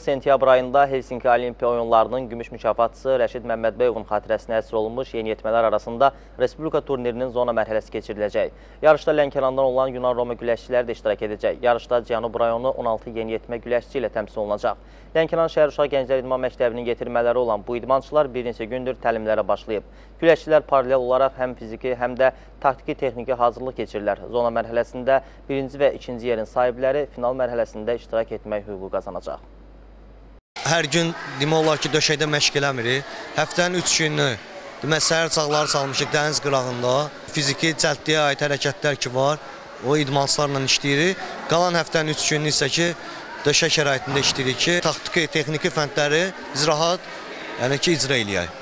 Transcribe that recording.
Sentyabr ayında Helsinki Olimpiya oyunlarının gümüş mükafatçısı Rəşid Məmmədbəyovun xatirəsinə həsr olunmuş yeniyetmələr arasında Respublika turnirinin zona mərhələsi keçiriləcək. Yarışda Lənkərandan olan Yunan Roma güləşçiləri də iştirak edəcək. Yarışda Cənub rayonu 16 yeniyetmə güləşçi ilə təmsil olunacaq. Lənkəran şəhər uşaq gənclər idman məktəbinin yetirmələri olan bu idmançılar bir neçə gündür təlimlərə başlayıb. Güləşçilər paralel olaraq həm fiziki, həm də taktiki texniki hazırlıq keçirirlər. Zona mərhələsində birinci və ikinci yerin sahibləri final mərhələsində iştirak etmək hüququ qazanacaq. Hər gün demək olar ki, döşəkdə məşq eləmirik. Həftənin 3 gününü demək səhər çağları salmışıq dəniz qırağında. Fiziki cəldliyə aid hərəkətlər ki var, o idmançılarla işləyirik. Qalan həftənin 3 gününü isə ki, döşək şəraitində işləyirik ki, taktiki, texniki fəndləri biz rahat yəni ki, icra eləyək.